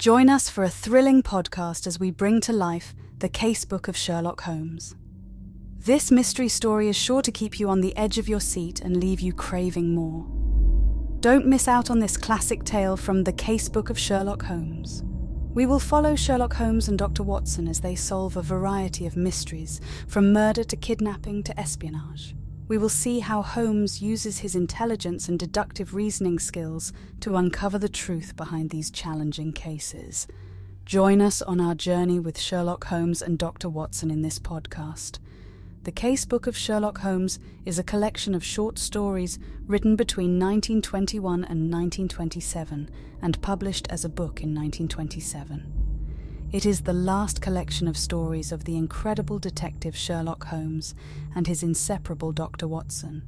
Join us for a thrilling podcast as we bring to life the casebook of Sherlock Holmes. This mystery story is sure to keep you on the edge of your seat and leave you craving more. Don't miss out on this classic tale from the Casebook of Sherlock Holmes. We will follow Sherlock Holmes and Dr. Watson as they solve a variety of mysteries, from murder to kidnapping to espionage. We will see how Holmes uses his intelligence and deductive reasoning skills to uncover the truth behind these challenging cases. Join us on our journey with Sherlock Holmes and Dr. Watson in this podcast. The Casebook of Sherlock Holmes is a collection of short stories written between 1921 and 1927 and published as a book in 1927. It is the last collection of stories of the incredible detective Sherlock Holmes and his inseparable Dr. Watson.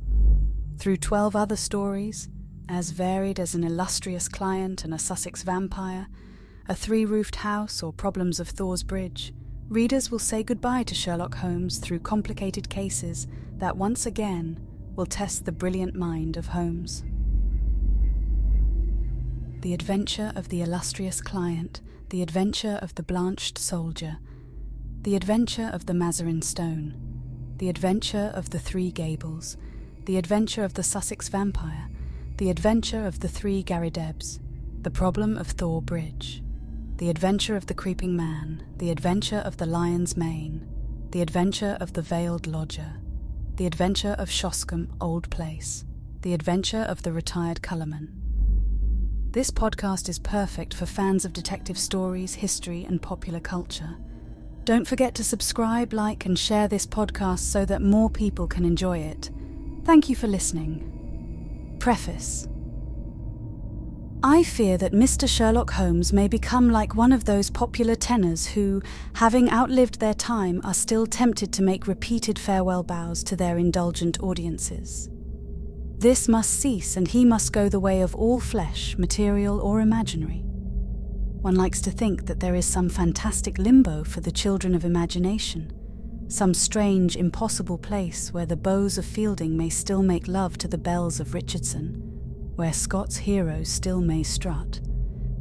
Through 12 other stories, as varied as an illustrious client and a Sussex vampire, a three roofed house, or problems of Thor's Bridge, readers will say goodbye to Sherlock Holmes through complicated cases that once again will test the brilliant mind of Holmes. The adventure of the illustrious client the Adventure of the Blanched Soldier, The Adventure of the Mazarin Stone, The Adventure of the Three Gables, The Adventure of the Sussex Vampire, The Adventure of the Three Garridebs, The Problem of Thor Bridge, The Adventure of the Creeping Man, The Adventure of the Lion's Mane, The Adventure of the Veiled Lodger, The Adventure of Shoscombe Old Place, The Adventure of the Retired Colourman, this podcast is perfect for fans of detective stories, history, and popular culture. Don't forget to subscribe, like, and share this podcast so that more people can enjoy it. Thank you for listening. Preface I fear that Mr. Sherlock Holmes may become like one of those popular tenors who, having outlived their time, are still tempted to make repeated farewell bows to their indulgent audiences. This must cease, and he must go the way of all flesh, material or imaginary. One likes to think that there is some fantastic limbo for the children of imagination, some strange, impossible place where the beaux of Fielding may still make love to the belles of Richardson, where Scott's heroes still may strut,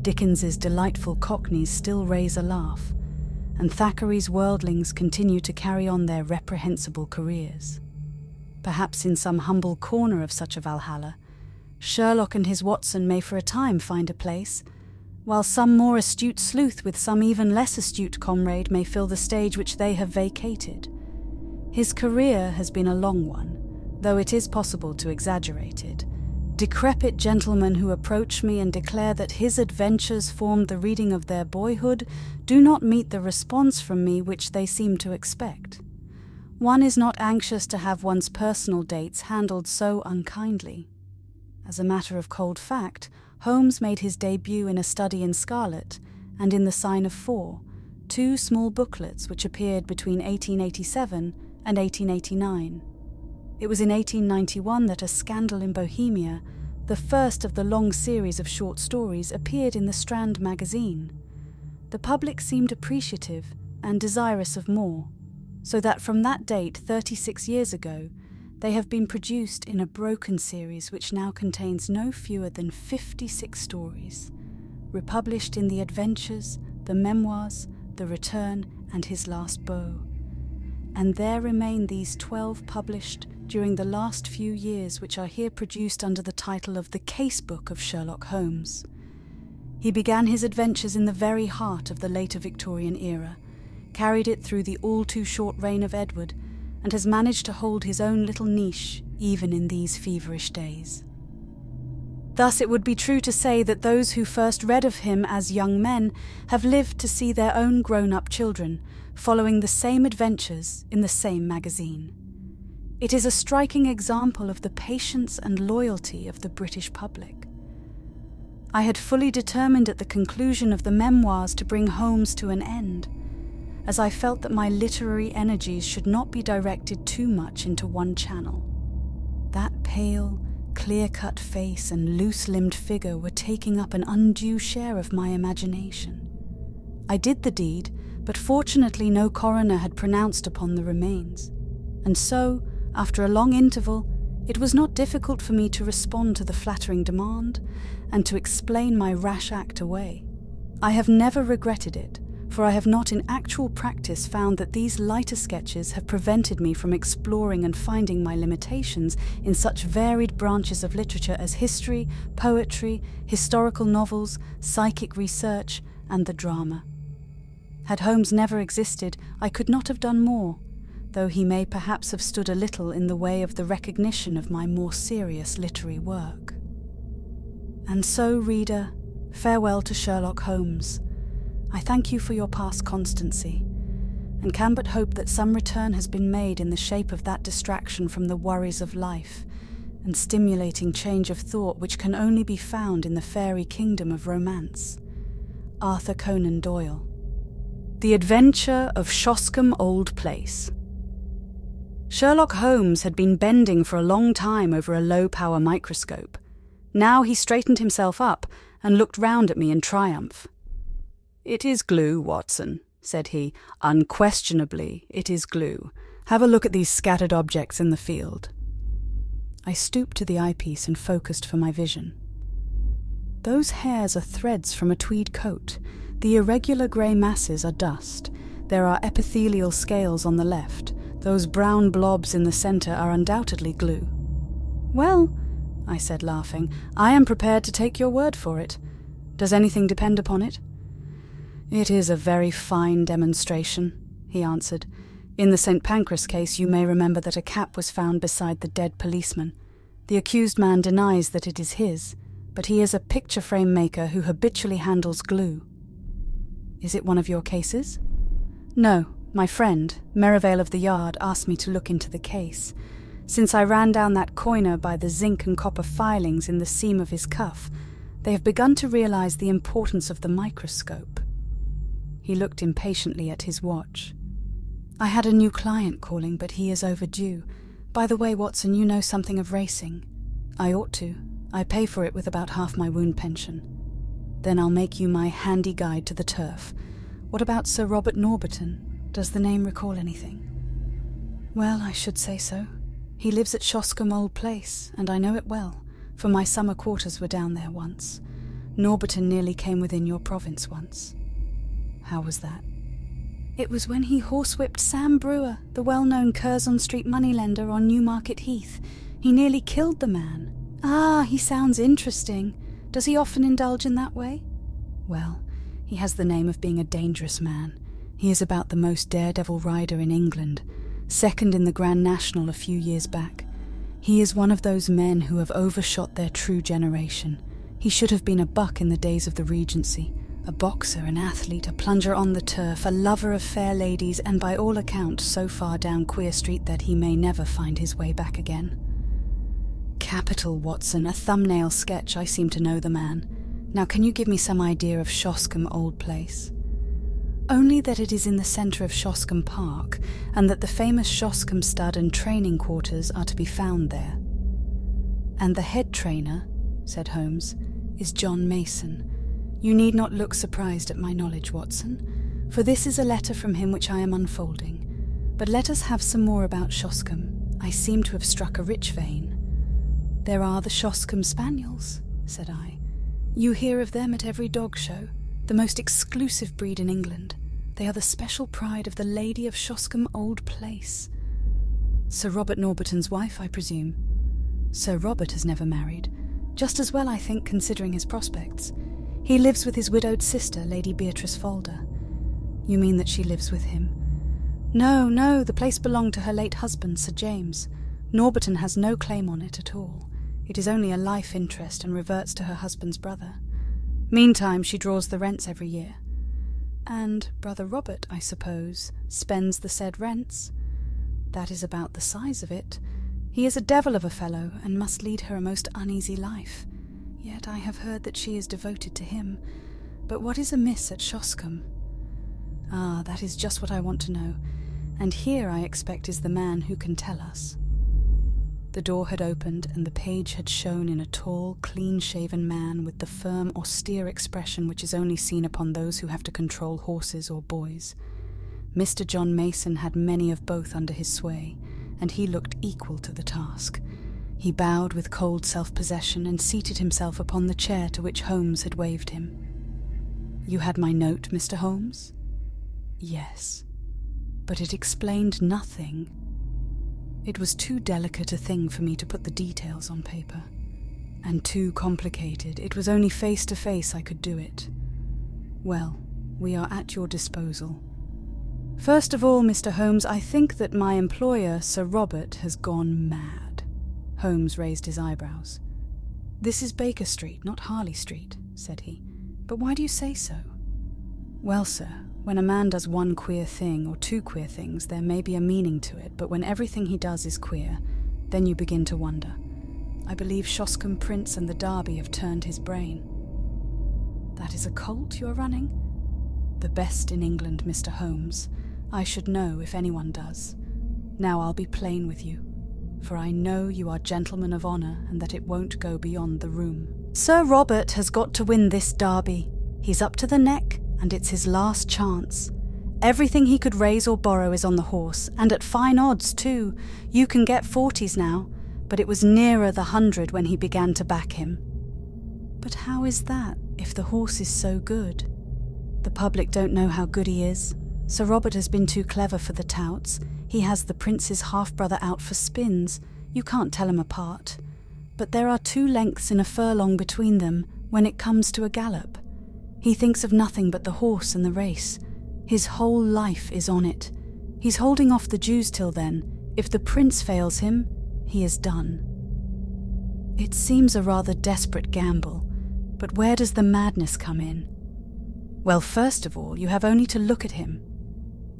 Dickens's delightful cockneys still raise a laugh, and Thackeray's worldlings continue to carry on their reprehensible careers. Perhaps in some humble corner of such a Valhalla, Sherlock and his Watson may for a time find a place, while some more astute sleuth with some even less astute comrade may fill the stage which they have vacated. His career has been a long one, though it is possible to exaggerate it. Decrepit gentlemen who approach me and declare that his adventures formed the reading of their boyhood do not meet the response from me which they seem to expect. One is not anxious to have one's personal dates handled so unkindly. As a matter of cold fact, Holmes made his debut in A Study in Scarlet and in The Sign of Four, two small booklets which appeared between 1887 and 1889. It was in 1891 that A Scandal in Bohemia, the first of the long series of short stories, appeared in the Strand magazine. The public seemed appreciative and desirous of more so that from that date, 36 years ago, they have been produced in a broken series which now contains no fewer than 56 stories, republished in The Adventures, The Memoirs, The Return, and His Last Bow. And there remain these 12 published during the last few years, which are here produced under the title of The Casebook of Sherlock Holmes. He began his adventures in the very heart of the later Victorian era carried it through the all too short reign of Edward, and has managed to hold his own little niche even in these feverish days. Thus, it would be true to say that those who first read of him as young men have lived to see their own grown up children following the same adventures in the same magazine. It is a striking example of the patience and loyalty of the British public. I had fully determined at the conclusion of the memoirs to bring Holmes to an end as I felt that my literary energies should not be directed too much into one channel. That pale, clear cut face and loose limbed figure were taking up an undue share of my imagination. I did the deed, but fortunately no coroner had pronounced upon the remains, and so, after a long interval, it was not difficult for me to respond to the flattering demand and to explain my rash act away. I have never regretted it, for I have not in actual practice found that these lighter sketches have prevented me from exploring and finding my limitations in such varied branches of literature as history, poetry, historical novels, psychic research, and the drama. Had Holmes never existed, I could not have done more, though he may perhaps have stood a little in the way of the recognition of my more serious literary work. And so, reader, farewell to Sherlock Holmes I thank you for your past constancy, and can but hope that some return has been made in the shape of that distraction from the worries of life and stimulating change of thought which can only be found in the fairy kingdom of romance. Arthur Conan Doyle. The Adventure of Shoscombe Old Place. Sherlock Holmes had been bending for a long time over a low power microscope. Now he straightened himself up and looked round at me in triumph. It is glue, Watson, said he. Unquestionably, it is glue. Have a look at these scattered objects in the field. I stooped to the eyepiece and focused for my vision. Those hairs are threads from a tweed coat. The irregular grey masses are dust. There are epithelial scales on the left. Those brown blobs in the centre are undoubtedly glue. Well, I said, laughing, I am prepared to take your word for it. Does anything depend upon it? It is a very fine demonstration, he answered. In the St. Pancras case, you may remember that a cap was found beside the dead policeman. The accused man denies that it is his, but he is a picture frame maker who habitually handles glue. Is it one of your cases? No, my friend, Merivale of the Yard, asked me to look into the case. Since I ran down that coiner by the zinc and copper filings in the seam of his cuff, they have begun to realize the importance of the microscope. He looked impatiently at his watch. I had a new client calling, but he is overdue. By the way, Watson, you know something of racing. I ought to. I pay for it with about half my wound pension. Then I'll make you my handy guide to the turf. What about Sir Robert Norberton? Does the name recall anything? Well, I should say so. He lives at Shoscombe Old Place, and I know it well, for my summer quarters were down there once. Norberton nearly came within your province once. How was that? It was when he horsewhipped Sam Brewer, the well known Curzon Street moneylender on Newmarket Heath. He nearly killed the man. Ah, he sounds interesting. Does he often indulge in that way? Well, he has the name of being a dangerous man. He is about the most daredevil rider in England, second in the Grand National a few years back. He is one of those men who have overshot their true generation. He should have been a buck in the days of the Regency, a boxer, an athlete, a plunger on the turf, a lover of fair ladies, and by all accounts so far down Queer Street that he may never find his way back again. Capital, Watson, a thumbnail sketch, I seem to know the man. Now, can you give me some idea of Shoscombe Old Place? Only that it is in the centre of Shoscombe Park, and that the famous Shoscombe stud and training quarters are to be found there. And the head trainer, said Holmes, is John Mason, you need not look surprised at my knowledge, Watson, for this is a letter from him which I am unfolding. But let us have some more about Shoscombe. I seem to have struck a rich vein. There are the Shoscombe Spaniels, said I. You hear of them at every dog show, the most exclusive breed in England. They are the special pride of the Lady of Shoscombe Old Place. Sir Robert Norberton's wife, I presume. Sir Robert has never married. Just as well, I think, considering his prospects. He lives with his widowed sister, Lady Beatrice Falder. You mean that she lives with him? No, no, the place belonged to her late husband, Sir James. Norberton has no claim on it at all. It is only a life interest and reverts to her husband's brother. Meantime, she draws the rents every year. And Brother Robert, I suppose, spends the said rents? That is about the size of it. He is a devil of a fellow, and must lead her a most uneasy life. Yet I have heard that she is devoted to him. But what is amiss at Shoscombe? Ah, that is just what I want to know, and here I expect is the man who can tell us. The door had opened, and the page had shown in a tall, clean shaven man with the firm, austere expression which is only seen upon those who have to control horses or boys. Mr. John Mason had many of both under his sway, and he looked equal to the task. He bowed with cold self possession and seated himself upon the chair to which Holmes had waved him. You had my note, Mr. Holmes? Yes. But it explained nothing. It was too delicate a thing for me to put the details on paper. And too complicated. It was only face to face I could do it. Well, we are at your disposal. First of all, Mr. Holmes, I think that my employer, Sir Robert, has gone mad. Holmes raised his eyebrows. This is Baker Street, not Harley Street, said he. But why do you say so? Well, sir, when a man does one queer thing or two queer things, there may be a meaning to it, but when everything he does is queer, then you begin to wonder. I believe Shoscombe Prince and the Derby have turned his brain. That is a cult you are running? The best in England, Mr. Holmes. I should know if anyone does. Now I'll be plain with you, for I know you are gentlemen of honour and that it won't go beyond the room. Sir Robert has got to win this derby. He's up to the neck, and it's his last chance. Everything he could raise or borrow is on the horse, and at fine odds, too. You can get forties now, but it was nearer the hundred when he began to back him. But how is that, if the horse is so good? The public don't know how good he is. Sir Robert has been too clever for the touts. He has the prince's half brother out for spins. You can't tell 'em apart. But there are two lengths in a furlong between them when it comes to a gallop. He thinks of nothing but the horse and the race. His whole life is on it. He's holding off the Jews till then. If the prince fails him, he is done. It seems a rather desperate gamble, but where does the madness come in? Well, first of all, you have only to look at him.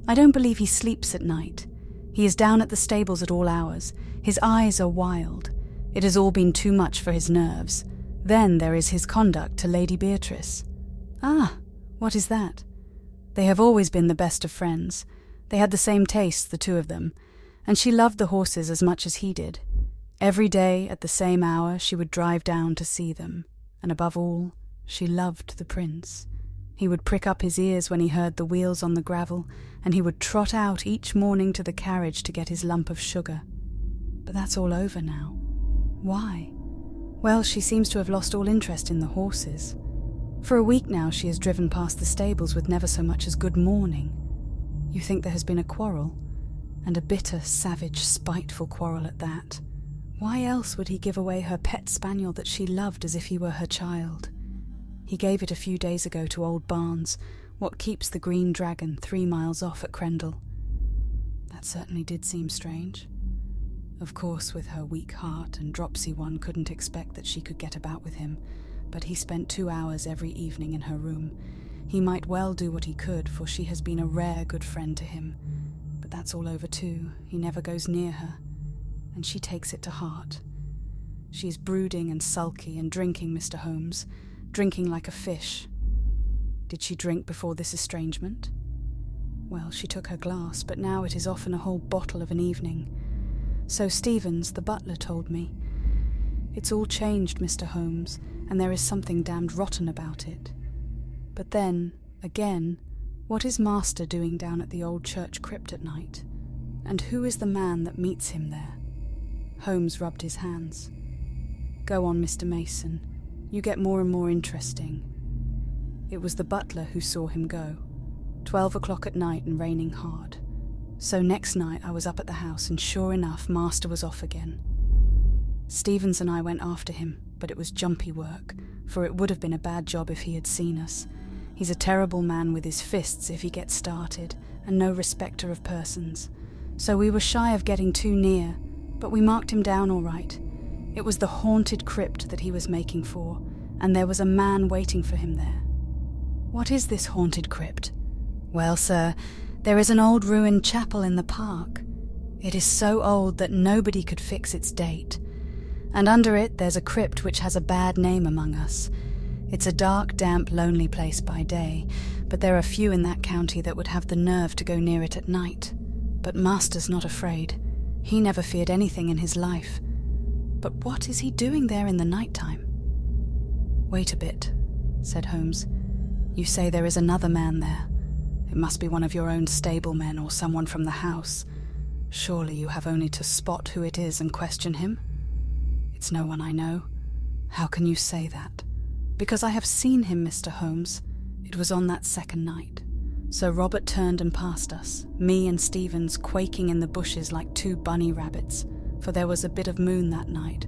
I don't believe he sleeps at night. He is down at the stables at all hours. His eyes are wild. It has all been too much for his nerves. Then there is his conduct to Lady Beatrice. Ah, what is that? They have always been the best of friends. They had the same tastes, the two of them, and she loved the horses as much as he did. Every day, at the same hour, she would drive down to see them, and above all, she loved the prince. He would prick up his ears when he heard the wheels on the gravel, and he would trot out each morning to the carriage to get his lump of sugar. But that's all over now. Why? Well, she seems to have lost all interest in the horses. For a week now, she has driven past the stables with never so much as good morning. You think there has been a quarrel? And a bitter, savage, spiteful quarrel at that. Why else would he give away her pet spaniel that she loved as if he were her child? He gave it a few days ago to old Barnes, what keeps the Green Dragon three miles off at Crendall. That certainly did seem strange. Of course, with her weak heart and dropsy one couldn't expect that she could get about with him, but he spent two hours every evening in her room. He might well do what he could, for she has been a rare good friend to him. But that's all over too. He never goes near her, and she takes it to heart. She is brooding and sulky and drinking, Mr. Holmes, drinking like a fish. Did she drink before this estrangement? Well, she took her glass, but now it is often a whole bottle of an evening. So Stevens, the butler, told me. It's all changed, Mr. Holmes, and there is something damned rotten about it. But then, again, what is Master doing down at the old church crypt at night? And who is the man that meets him there? Holmes rubbed his hands. Go on, Mr. Mason. You get more and more interesting. It was the butler who saw him go. Twelve o'clock at night and raining hard. So next night I was up at the house, and sure enough, Master was off again. Stevens and I went after him, but it was jumpy work, for it would have been a bad job if he had seen us. He's a terrible man with his fists if he gets started, and no respecter of persons. So we were shy of getting too near, but we marked him down all right. It was the haunted crypt that he was making for, and there was a man waiting for him there. What is this haunted crypt? Well, sir, there is an old ruined chapel in the park. It is so old that nobody could fix its date. And under it there's a crypt which has a bad name among us. It's a dark, damp, lonely place by day, but there are few in that county that would have the nerve to go near it at night. But Master's not afraid. He never feared anything in his life. But what is he doing there in the night time? Wait a bit, said Holmes. You say there is another man there. It must be one of your own stablemen or someone from the house. Surely you have only to spot who it is and question him? It's no one I know. How can you say that? Because I have seen him, Mr. Holmes. It was on that second night. Sir Robert turned and passed us, me and Stevens quaking in the bushes like two bunny rabbits, for there was a bit of moon that night,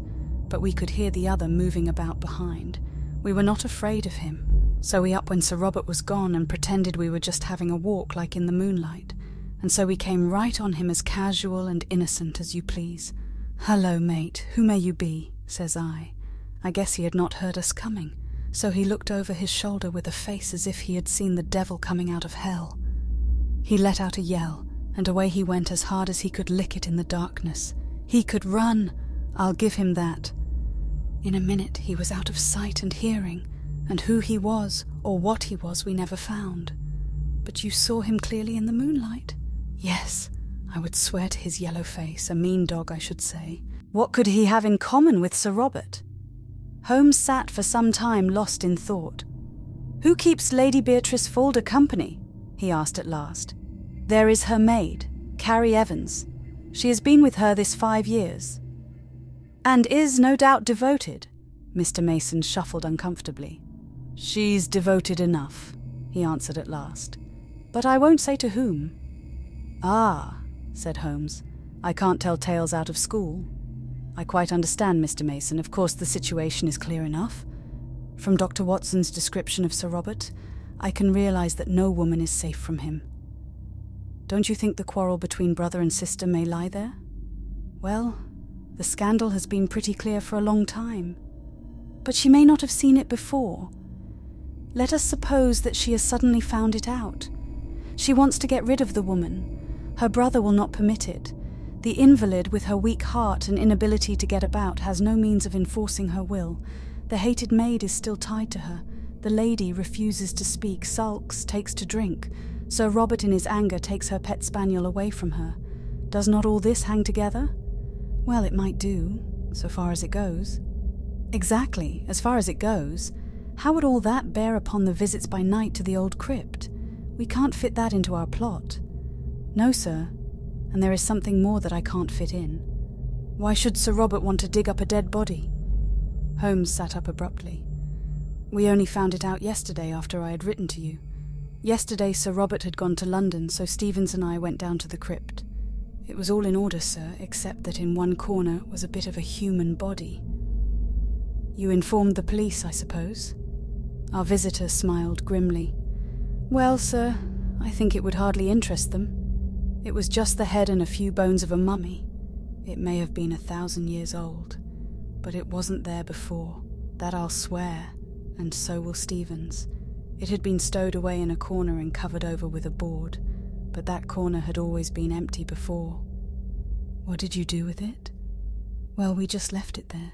but we could hear the other moving about behind. We were not afraid of him, so we up when Sir Robert was gone and pretended we were just having a walk like in the moonlight, and so we came right on him as casual and innocent as you please. Hello, mate, who may you be? says I. I guess he had not heard us coming, so he looked over his shoulder with a face as if he had seen the devil coming out of hell. He let out a yell, and away he went as hard as he could lick it in the darkness. He could run, I'll give him that. In a minute he was out of sight and hearing, and who he was or what he was we never found. But you saw him clearly in the moonlight? Yes, I would swear to his yellow face, a mean dog, I should say. What could he have in common with Sir Robert? Holmes sat for some time lost in thought. Who keeps Lady Beatrice Falder company? he asked at last. There is her maid, Carrie Evans. She has been with her this five years. And is no doubt devoted. Mr. Mason shuffled uncomfortably. She's devoted enough, he answered at last. But I won't say to whom. Ah, said Holmes. I can't tell tales out of school. I quite understand, Mr. Mason. Of course, the situation is clear enough. From Dr. Watson's description of Sir Robert, I can realize that no woman is safe from him. Don't you think the quarrel between brother and sister may lie there? Well, the scandal has been pretty clear for a long time. But she may not have seen it before. Let us suppose that she has suddenly found it out. She wants to get rid of the woman. Her brother will not permit it. The invalid, with her weak heart and inability to get about, has no means of enforcing her will. The hated maid is still tied to her. The lady refuses to speak, sulks, takes to drink. Sir Robert, in his anger, takes her pet spaniel away from her. Does not all this hang together? Well, it might do, so far as it goes. Exactly, as far as it goes. How would all that bear upon the visits by night to the old crypt? We can't fit that into our plot. No, sir, and there is something more that I can't fit in. Why should Sir Robert want to dig up a dead body? Holmes sat up abruptly. We only found it out yesterday after I had written to you. Yesterday, Sir Robert had gone to London, so Stevens and I went down to the crypt. It was all in order, sir, except that in one corner was a bit of a human body. You informed the police, I suppose? Our visitor smiled grimly. Well, sir, I think it would hardly interest them. It was just the head and a few bones of a mummy. It may have been a thousand years old, but it wasn't there before. That I'll swear, and so will Stevens. It had been stowed away in a corner and covered over with a board, but that corner had always been empty before. What did you do with it? Well, we just left it there.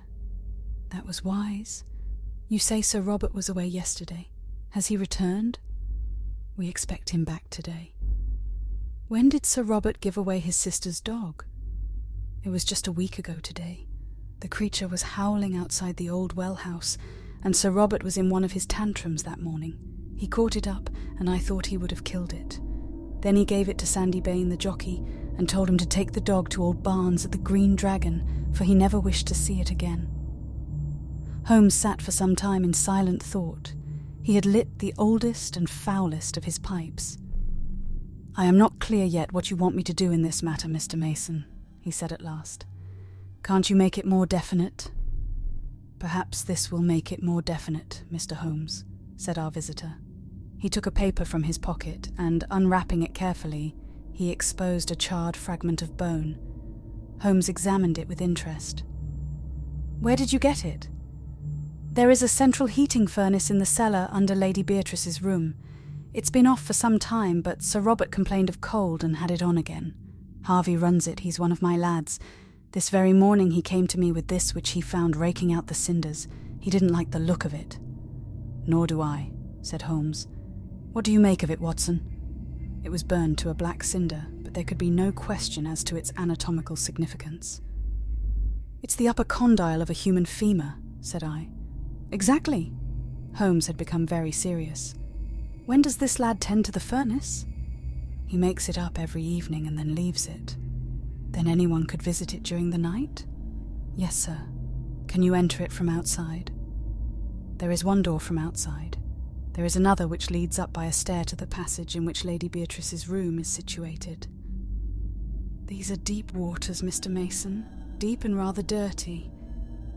That was wise. You say Sir Robert was away yesterday. Has he returned? We expect him back today. When did Sir Robert give away his sister's dog? It was just a week ago today. The creature was howling outside the old well house, and Sir Robert was in one of his tantrums that morning. He caught it up, and I thought he would have killed it. Then he gave it to Sandy Bain, the jockey, and told him to take the dog to old Barnes at the Green Dragon, for he never wished to see it again. Holmes sat for some time in silent thought. He had lit the oldest and foulest of his pipes. I am not clear yet what you want me to do in this matter, Mr. Mason, he said at last. Can't you make it more definite? Perhaps this will make it more definite, Mr. Holmes, said our visitor. He took a paper from his pocket and, unwrapping it carefully, he exposed a charred fragment of bone. Holmes examined it with interest. Where did you get it? There is a central heating furnace in the cellar under Lady Beatrice's room. It's been off for some time, but Sir Robert complained of cold and had it on again. Harvey runs it, he's one of my lads. This very morning he came to me with this which he found raking out the cinders. He didn't like the look of it. Nor do I, said Holmes. What do you make of it, Watson? It was burned to a black cinder, but there could be no question as to its anatomical significance. It's the upper condyle of a human femur, said I. Exactly. Holmes had become very serious. When does this lad tend to the furnace? He makes it up every evening and then leaves it. Then anyone could visit it during the night? Yes, sir. Can you enter it from outside? There is one door from outside. There is another which leads up by a stair to the passage in which Lady Beatrice's room is situated. These are deep waters, Mr. Mason, deep and rather dirty.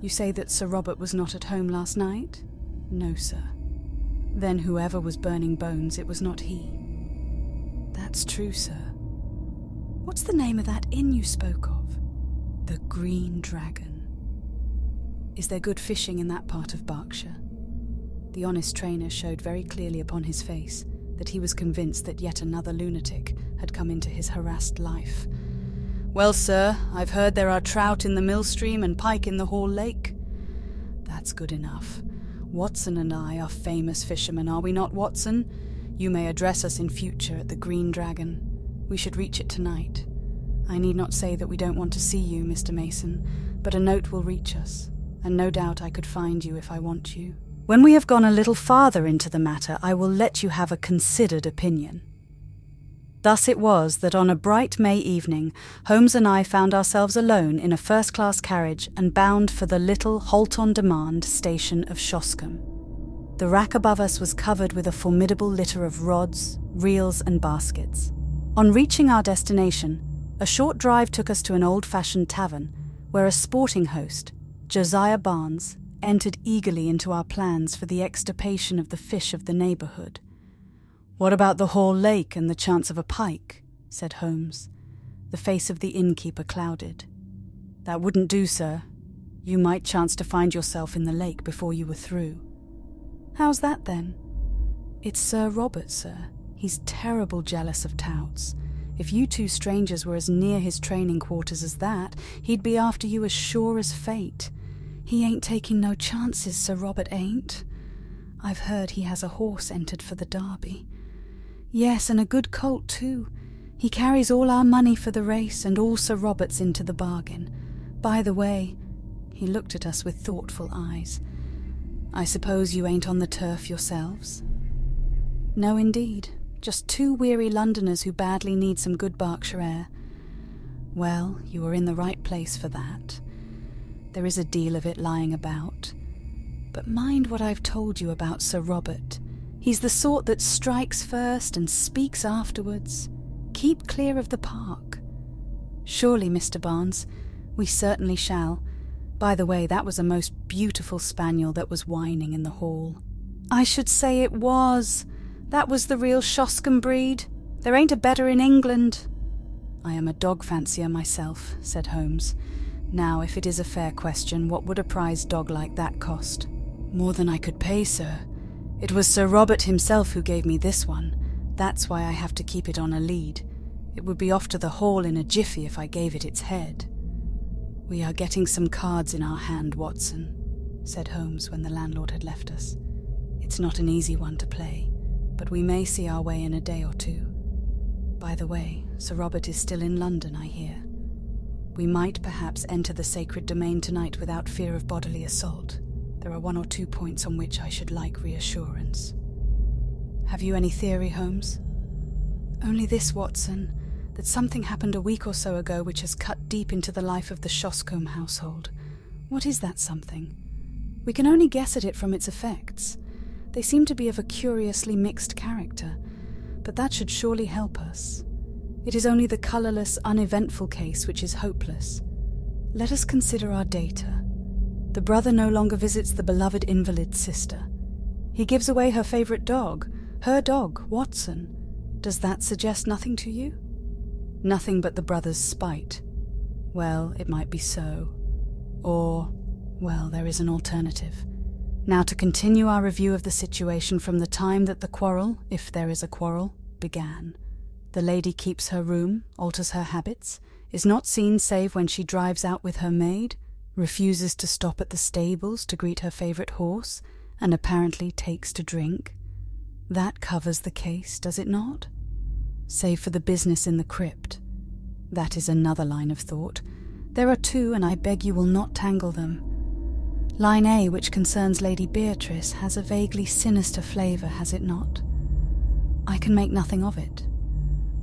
You say that Sir Robert was not at home last night? No, sir. Then whoever was burning bones, it was not he. That's true, sir. What's the name of that inn you spoke of? The Green Dragon. Is there good fishing in that part of Berkshire? The honest trainer showed very clearly upon his face that he was convinced that yet another lunatic had come into his harassed life. Well, sir, I've heard there are trout in the Millstream and pike in the Hall Lake. That's good enough. Watson and I are famous fishermen, are we not, Watson? You may address us in future at the Green Dragon. We should reach it tonight. I need not say that we don't want to see you, Mr. Mason, but a note will reach us, and no doubt I could find you if I want you. When we have gone a little farther into the matter, I will let you have a considered opinion. Thus it was that on a bright May evening, Holmes and I found ourselves alone in a first class carriage and bound for the little halt on demand station of Shoscombe. The rack above us was covered with a formidable litter of rods, reels, and baskets. On reaching our destination, a short drive took us to an old fashioned tavern where a sporting host, Josiah Barnes, entered eagerly into our plans for the extirpation of the fish of the neighbourhood. What about the Hall Lake and the chance of a pike? said Holmes. The face of the innkeeper clouded. That wouldn't do, sir. You might chance to find yourself in the lake before you were through. How's that then? It's Sir Robert, sir. He's terrible jealous of touts. If you two strangers were as near his training quarters as that, he'd be after you as sure as fate. He ain't taking no chances, Sir Robert ain't. I've heard he has a horse entered for the Derby. Yes, and a good colt too. He carries all our money for the race and all Sir Robert's into the bargain. By the way, he looked at us with thoughtful eyes. I suppose you ain't on the turf yourselves? No, indeed. Just two weary Londoners who badly need some good Berkshire air. Well, you are in the right place for that. There is a deal of it lying about. But mind what I've told you about Sir Robert. He's the sort that strikes first and speaks afterwards. Keep clear of the park. Surely, Mr. Barnes, we certainly shall. By the way, that was a most beautiful spaniel that was whining in the hall. I should say it was. That was the real Shoscombe breed. There ain't a better in England. I am a dog fancier myself, said Holmes. Now, if it is a fair question, what would a prize dog like that cost? More than I could pay, sir. It was Sir Robert himself who gave me this one. That's why I have to keep it on a lead. It would be off to the hall in a jiffy if I gave it its head. We are getting some cards in our hand, Watson, said Holmes when the landlord had left us. It's not an easy one to play but we may see our way in a day or two. By the way, Sir Robert is still in London, I hear. We might perhaps enter the sacred domain tonight without fear of bodily assault. There are one or two points on which I should like reassurance. Have you any theory, Holmes? Only this, Watson, that something happened a week or so ago which has cut deep into the life of the Shoscombe household. What is that something? We can only guess at it from its effects. They seem to be of a curiously mixed character, but that should surely help us. It is only the colourless, uneventful case which is hopeless. Let us consider our data. The brother no longer visits the beloved invalid sister. He gives away her favourite dog, her dog, Watson. Does that suggest nothing to you? Nothing but the brother's spite. Well, it might be so. Or, well, there is an alternative. Now, to continue our review of the situation from the time that the quarrel, if there is a quarrel, began. The lady keeps her room, alters her habits, is not seen save when she drives out with her maid, refuses to stop at the stables to greet her favourite horse, and apparently takes to drink. That covers the case, does it not? Save for the business in the crypt. That is another line of thought. There are two, and I beg you will not tangle them. Line A, which concerns Lady Beatrice, has a vaguely sinister flavour, has it not? I can make nothing of it.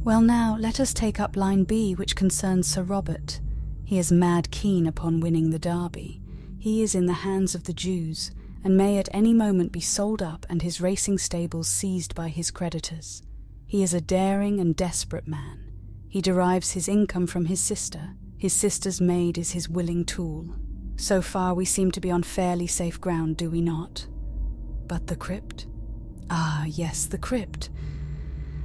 Well, now, let us take up line B, which concerns Sir Robert. He is mad keen upon winning the Derby. He is in the hands of the Jews, and may at any moment be sold up and his racing stables seized by his creditors. He is a daring and desperate man. He derives his income from his sister. His sister's maid is his willing tool. So far, we seem to be on fairly safe ground, do we not? But the crypt? Ah, yes, the crypt.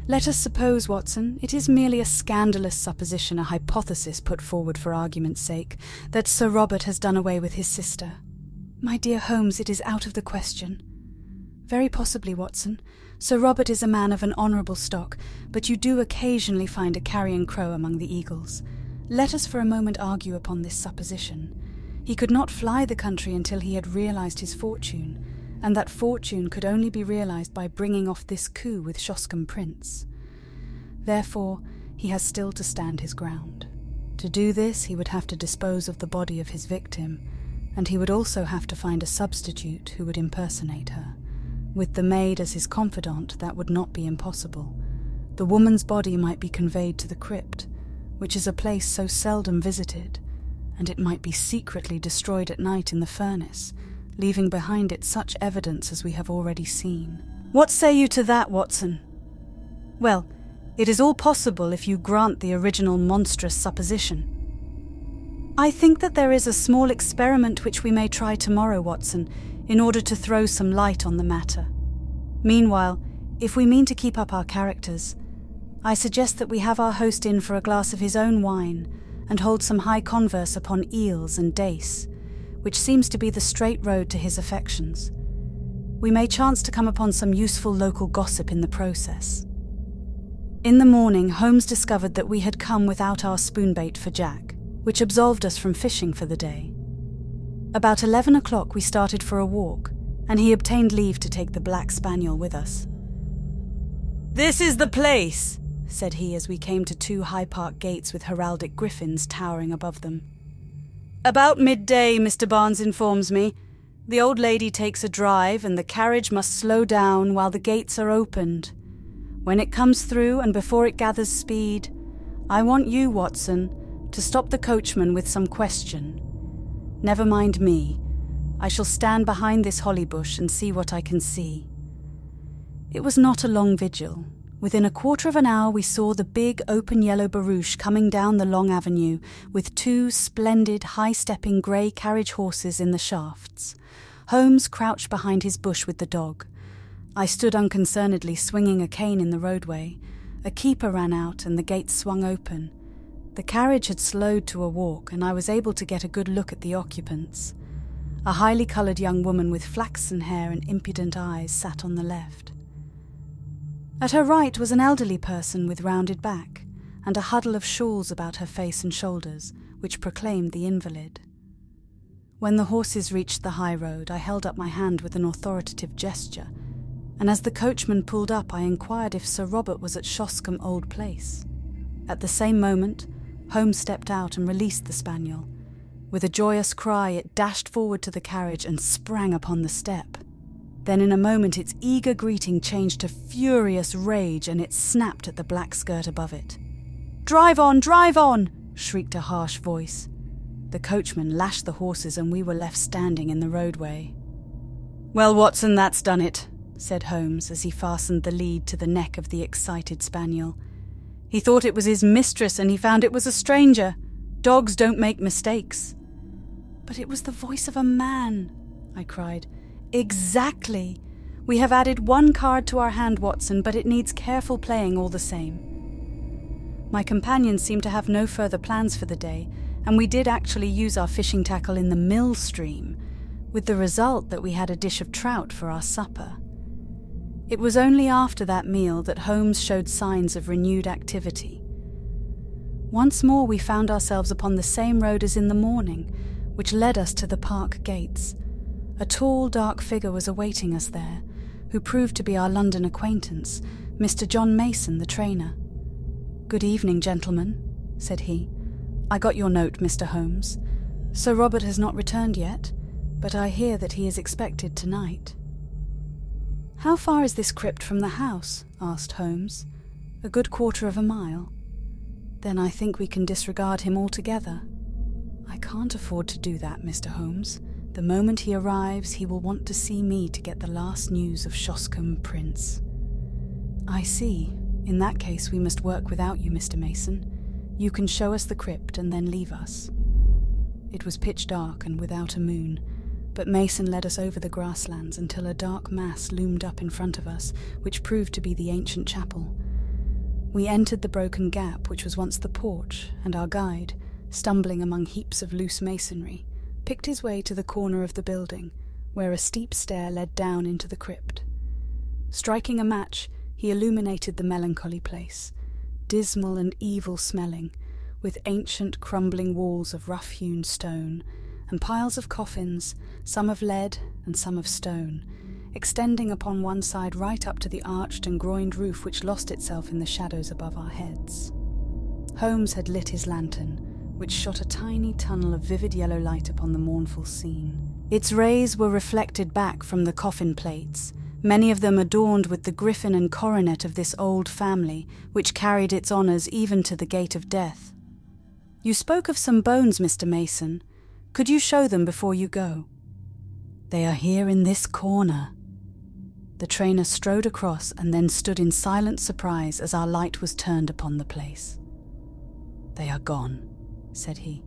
Let us suppose, Watson, it is merely a scandalous supposition, a hypothesis put forward for argument's sake, that Sir Robert has done away with his sister. My dear Holmes, it is out of the question. Very possibly, Watson. Sir Robert is a man of an honourable stock, but you do occasionally find a carrion crow among the eagles. Let us for a moment argue upon this supposition. He could not fly the country until he had realised his fortune, and that fortune could only be realised by bringing off this coup with Shoscombe Prince. Therefore, he has still to stand his ground. To do this, he would have to dispose of the body of his victim, and he would also have to find a substitute who would impersonate her. With the maid as his confidant, that would not be impossible. The woman's body might be conveyed to the crypt, which is a place so seldom visited, and it might be secretly destroyed at night in the furnace, leaving behind it such evidence as we have already seen. What say you to that, Watson? Well, it is all possible if you grant the original monstrous supposition. I think that there is a small experiment which we may try tomorrow, Watson, in order to throw some light on the matter. Meanwhile, if we mean to keep up our characters, I suggest that we have our host in for a glass of his own wine and hold some high converse upon eels and dace which seems to be the straight road to his affections. We may chance to come upon some useful local gossip in the process. In the morning, Holmes discovered that we had come without our spoonbait for Jack, which absolved us from fishing for the day. About 11 o'clock, we started for a walk, and he obtained leave to take the black spaniel with us. This is the place, said he as we came to two High Park gates with heraldic griffins towering above them. About midday, Mr. Barnes informs me. The old lady takes a drive, and the carriage must slow down while the gates are opened. When it comes through and before it gathers speed, I want you, Watson, to stop the coachman with some question. Never mind me. I shall stand behind this holly bush and see what I can see. It was not a long vigil. Within a quarter of an hour, we saw the big open yellow barouche coming down the long avenue, with two splendid, high stepping grey carriage horses in the shafts. Holmes crouched behind his bush with the dog. I stood unconcernedly swinging a cane in the roadway. A keeper ran out and the gate swung open. The carriage had slowed to a walk, and I was able to get a good look at the occupants. A highly coloured young woman with flaxen hair and impudent eyes sat on the left. At her right was an elderly person with rounded back, and a huddle of shawls about her face and shoulders, which proclaimed the invalid. When the horses reached the high road, I held up my hand with an authoritative gesture, and as the coachman pulled up, I inquired if Sir Robert was at Shoscombe Old Place. At the same moment, Holmes stepped out and released the spaniel. With a joyous cry, it dashed forward to the carriage and sprang upon the step. Then, in a moment, its eager greeting changed to furious rage and it snapped at the black skirt above it. Drive on, drive on! shrieked a harsh voice. The coachman lashed the horses and we were left standing in the roadway. Well, Watson, that's done it, said Holmes as he fastened the lead to the neck of the excited spaniel. He thought it was his mistress and he found it was a stranger. Dogs don't make mistakes. But it was the voice of a man, I cried. Exactly. We have added one card to our hand, Watson, but it needs careful playing all the same. My companions seemed to have no further plans for the day, and we did actually use our fishing tackle in the mill stream, with the result that we had a dish of trout for our supper. It was only after that meal that Holmes showed signs of renewed activity. Once more, we found ourselves upon the same road as in the morning, which led us to the park gates a tall, dark figure was awaiting us there, who proved to be our London acquaintance, Mr. John Mason, the trainer. Good evening, gentlemen, said he. I got your note, Mr. Holmes. Sir Robert has not returned yet, but I hear that he is expected tonight. How far is this crypt from the house? asked Holmes. A good quarter of a mile. Then I think we can disregard him altogether. I can't afford to do that, Mr. Holmes. The moment he arrives, he will want to see me to get the last news of Shoscombe Prince. I see. In that case, we must work without you, Mr. Mason. You can show us the crypt and then leave us. It was pitch dark and without a moon, but Mason led us over the grasslands until a dark mass loomed up in front of us, which proved to be the ancient chapel. We entered the broken gap, which was once the porch, and our guide, stumbling among heaps of loose masonry, picked his way to the corner of the building, where a steep stair led down into the crypt. Striking a match, he illuminated the melancholy place, dismal and evil smelling, with ancient crumbling walls of rough hewn stone, and piles of coffins, some of lead and some of stone, extending upon one side right up to the arched and groined roof which lost itself in the shadows above our heads. Holmes had lit his lantern, which shot a tiny tunnel of vivid yellow light upon the mournful scene. Its rays were reflected back from the coffin plates, many of them adorned with the griffin and coronet of this old family, which carried its honours even to the gate of death. You spoke of some bones, Mr. Mason. Could you show them before you go? They are here in this corner. The trainer strode across and then stood in silent surprise as our light was turned upon the place. They are gone said he.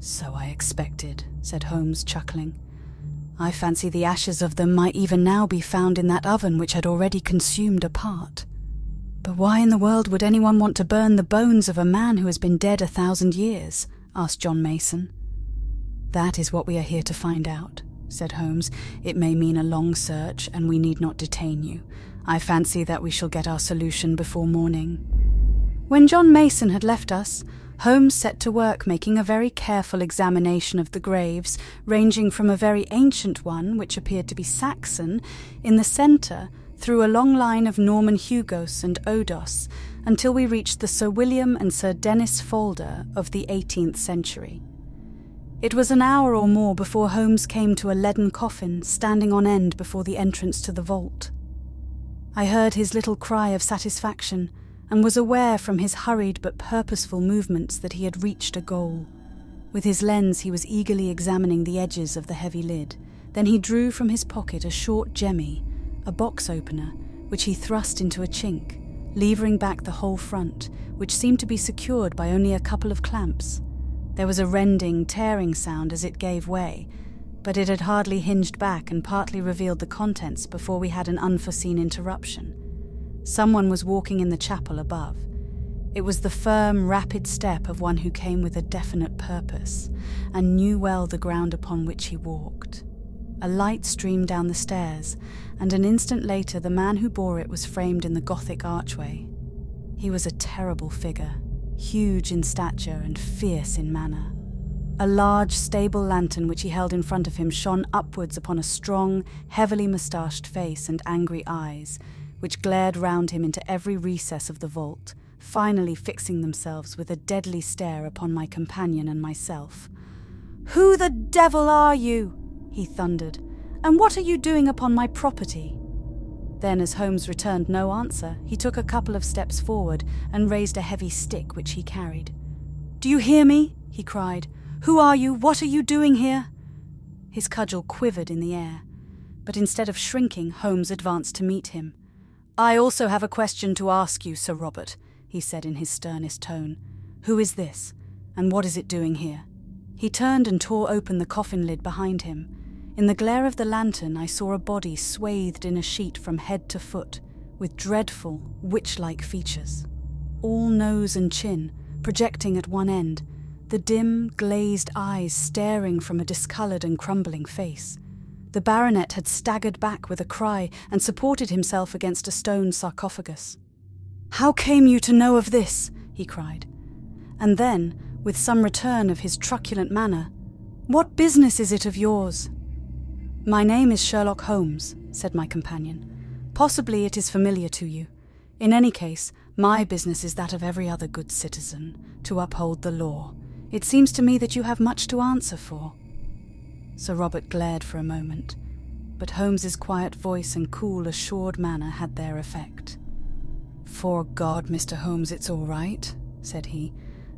So I expected, said Holmes, chuckling. I fancy the ashes of them might even now be found in that oven which had already consumed a part. But why in the world would anyone want to burn the bones of a man who has been dead a thousand years? asked John Mason. That is what we are here to find out, said Holmes. It may mean a long search, and we need not detain you. I fancy that we shall get our solution before morning. When John Mason had left us, Holmes set to work making a very careful examination of the graves, ranging from a very ancient one, which appeared to be Saxon, in the centre, through a long line of Norman Hugos and Odos, until we reached the Sir William and Sir Denis Falder of the 18th century. It was an hour or more before Holmes came to a leaden coffin standing on end before the entrance to the vault. I heard his little cry of satisfaction and was aware from his hurried but purposeful movements that he had reached a goal. With his lens, he was eagerly examining the edges of the heavy lid. Then he drew from his pocket a short jemmy, a box opener, which he thrust into a chink, levering back the whole front, which seemed to be secured by only a couple of clamps. There was a rending, tearing sound as it gave way, but it had hardly hinged back and partly revealed the contents before we had an unforeseen interruption. Someone was walking in the chapel above. It was the firm, rapid step of one who came with a definite purpose and knew well the ground upon which he walked. A light streamed down the stairs, and an instant later the man who bore it was framed in the Gothic archway. He was a terrible figure, huge in stature and fierce in manner. A large, stable lantern which he held in front of him shone upwards upon a strong, heavily moustached face and angry eyes, which glared round him into every recess of the vault, finally fixing themselves with a deadly stare upon my companion and myself. Who the devil are you? he thundered, and what are you doing upon my property? Then, as Holmes returned no answer, he took a couple of steps forward and raised a heavy stick which he carried. Do you hear me? he cried. Who are you? What are you doing here? His cudgel quivered in the air, but instead of shrinking, Holmes advanced to meet him. I also have a question to ask you, Sir Robert, he said in his sternest tone. Who is this, and what is it doing here? He turned and tore open the coffin lid behind him. In the glare of the lantern, I saw a body swathed in a sheet from head to foot, with dreadful, witch like features. All nose and chin, projecting at one end, the dim, glazed eyes staring from a discoloured and crumbling face. The baronet had staggered back with a cry and supported himself against a stone sarcophagus. How came you to know of this? he cried. And then, with some return of his truculent manner, What business is it of yours? My name is Sherlock Holmes, said my companion. Possibly it is familiar to you. In any case, my business is that of every other good citizen, to uphold the law. It seems to me that you have much to answer for. Sir Robert glared for a moment, but Holmes's quiet voice and cool, assured manner had their effect. For God, Mr. Holmes, it's all right, said he.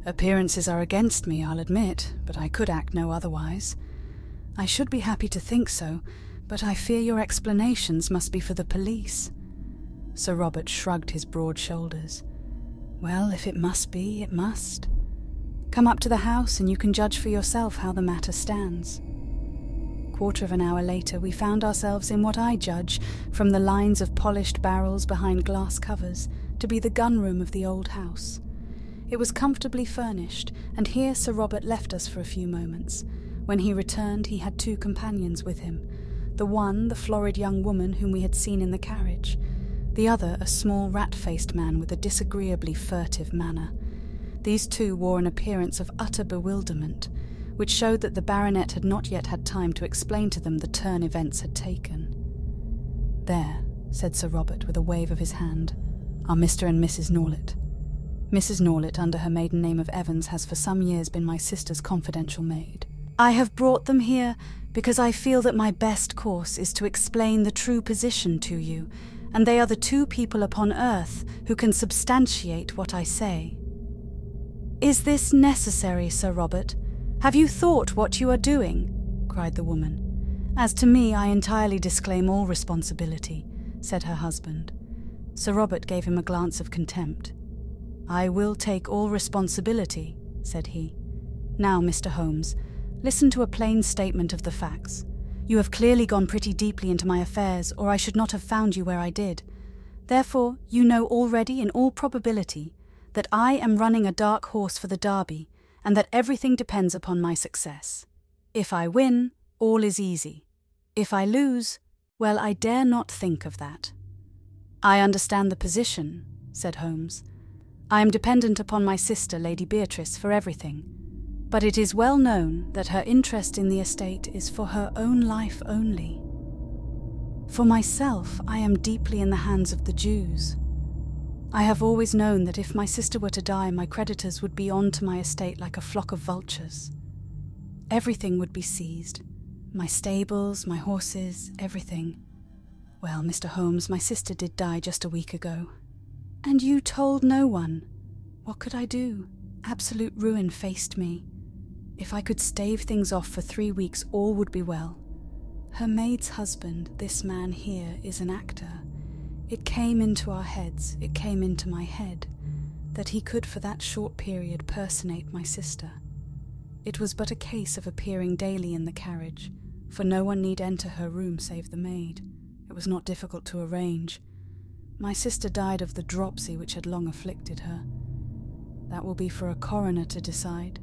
Appearances are against me, I'll admit, but I could act no otherwise. I should be happy to think so, but I fear your explanations must be for the police. Sir Robert shrugged his broad shoulders. Well, if it must be, it must. Come up to the house and you can judge for yourself how the matter stands. Quarter of an hour later, we found ourselves in what I judge, from the lines of polished barrels behind glass covers, to be the gun room of the old house. It was comfortably furnished, and here Sir Robert left us for a few moments. When he returned, he had two companions with him. The one, the florid young woman whom we had seen in the carriage, the other, a small rat faced man with a disagreeably furtive manner. These two wore an appearance of utter bewilderment, which showed that the baronet had not yet had time to explain to them the turn events had taken. There, said Sir Robert with a wave of his hand, are Mr. and Mrs. Norlett. Mrs. Norlett, under her maiden name of Evans, has for some years been my sister's confidential maid. I have brought them here because I feel that my best course is to explain the true position to you, and they are the two people upon earth who can substantiate what I say. Is this necessary, Sir Robert? Have you thought what you are doing? cried the woman. As to me, I entirely disclaim all responsibility, said her husband. Sir Robert gave him a glance of contempt. I will take all responsibility, said he. Now, Mr. Holmes, listen to a plain statement of the facts. You have clearly gone pretty deeply into my affairs, or I should not have found you where I did. Therefore, you know already, in all probability, that I am running a dark horse for the Derby, and that everything depends upon my success. If I win, all is easy. If I lose, well, I dare not think of that. I understand the position, said Holmes. I am dependent upon my sister, Lady Beatrice, for everything. But it is well known that her interest in the estate is for her own life only. For myself, I am deeply in the hands of the Jews. I have always known that if my sister were to die, my creditors would be on to my estate like a flock of vultures. Everything would be seized my stables, my horses, everything. Well, Mr. Holmes, my sister did die just a week ago. And you told no one. What could I do? Absolute ruin faced me. If I could stave things off for three weeks, all would be well. Her maid's husband, this man here, is an actor. It came into our heads, it came into my head, that he could for that short period personate my sister. It was but a case of appearing daily in the carriage, for no one need enter her room save the maid. It was not difficult to arrange. My sister died of the dropsy which had long afflicted her. That will be for a coroner to decide.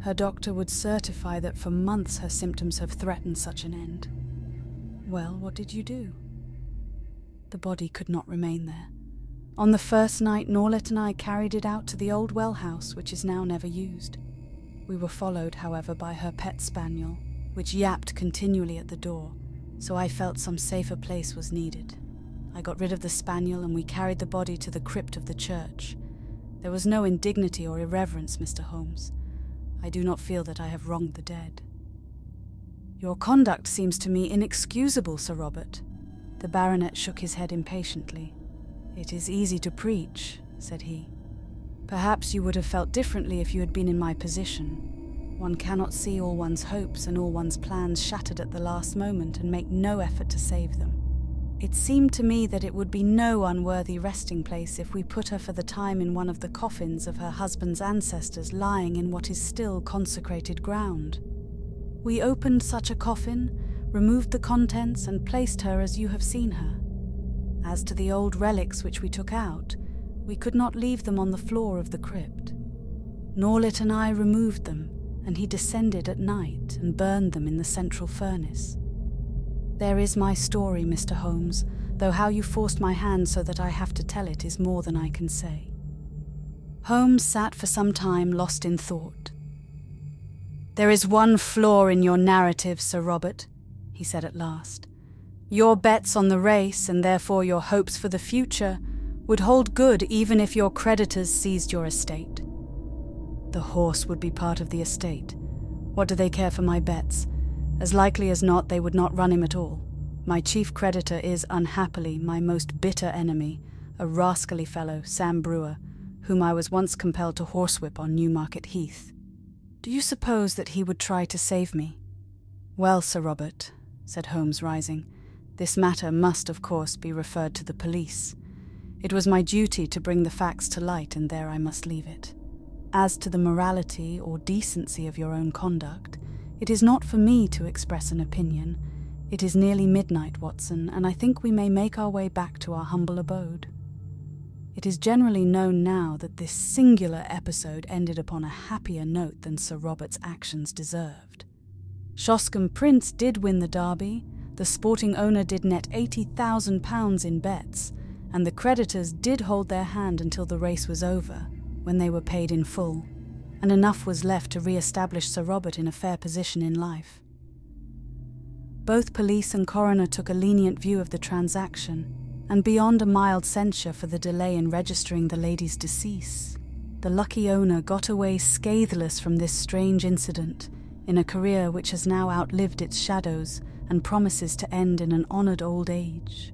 Her doctor would certify that for months her symptoms have threatened such an end. Well, what did you do? The body could not remain there. On the first night, Norlett and I carried it out to the old well house, which is now never used. We were followed, however, by her pet spaniel, which yapped continually at the door, so I felt some safer place was needed. I got rid of the spaniel and we carried the body to the crypt of the church. There was no indignity or irreverence, Mr. Holmes. I do not feel that I have wronged the dead. Your conduct seems to me inexcusable, Sir Robert, the baronet shook his head impatiently. It is easy to preach, said he. Perhaps you would have felt differently if you had been in my position. One cannot see all one's hopes and all one's plans shattered at the last moment and make no effort to save them. It seemed to me that it would be no unworthy resting place if we put her for the time in one of the coffins of her husband's ancestors lying in what is still consecrated ground. We opened such a coffin, removed the contents, and placed her as you have seen her. As to the old relics which we took out, we could not leave them on the floor of the crypt. Norlett and I removed them, and he descended at night and burned them in the central furnace. There is my story, Mr. Holmes, though how you forced my hand so that I have to tell it is more than I can say. Holmes sat for some time lost in thought. There is one flaw in your narrative, Sir Robert, he said at last. Your bets on the race, and therefore your hopes for the future, would hold good even if your creditors seized your estate. The horse would be part of the estate. What do they care for my bets? As likely as not, they would not run him at all. My chief creditor is, unhappily, my most bitter enemy, a rascally fellow, Sam Brewer, whom I was once compelled to horsewhip on Newmarket Heath. Do you suppose that he would try to save me? Well, Sir Robert, said Holmes, rising, this matter must, of course, be referred to the police. It was my duty to bring the facts to light, and there I must leave it. As to the morality or decency of your own conduct, it is not for me to express an opinion. It is nearly midnight, Watson, and I think we may make our way back to our humble abode. It is generally known now that this singular episode ended upon a happier note than Sir Robert's actions deserved. Shoscombe Prince did win the Derby, the sporting owner did net £80,000 in bets, and the creditors did hold their hand until the race was over, when they were paid in full, and enough was left to re establish Sir Robert in a fair position in life. Both police and coroner took a lenient view of the transaction and beyond a mild censure for the delay in registering the lady's decease, the lucky owner got away scatheless from this strange incident in a career which has now outlived its shadows and promises to end in an honoured old age.